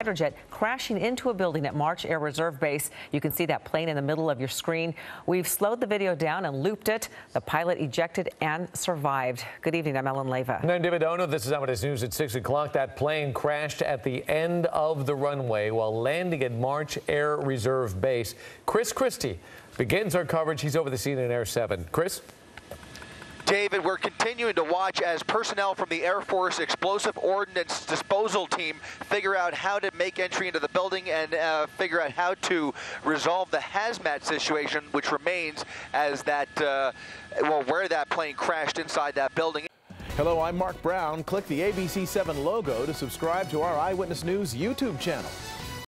fighter jet crashing into a building at March Air Reserve Base. You can see that plane in the middle of your screen. We've slowed the video down and looped it. The pilot ejected and survived. Good evening. I'm Ellen Leyva. And I'm David Ono. This is Eyewitness News at 6 o'clock. That plane crashed at the end of the runway while landing at March Air Reserve Base. Chris Cristi begins our coverage. He's over the scene in Air 7. Chris? David, we're continuing to watch as personnel from the Air Force Explosive Ordnance Disposal Team figure out how to make entry into the building and uh, figure out how to resolve the hazmat situation, which remains as that, uh, well, where that plane crashed inside that building. Hello, I'm Marc Brown. Click the ABC7 logo to subscribe to our Eyewitness News YouTube channel.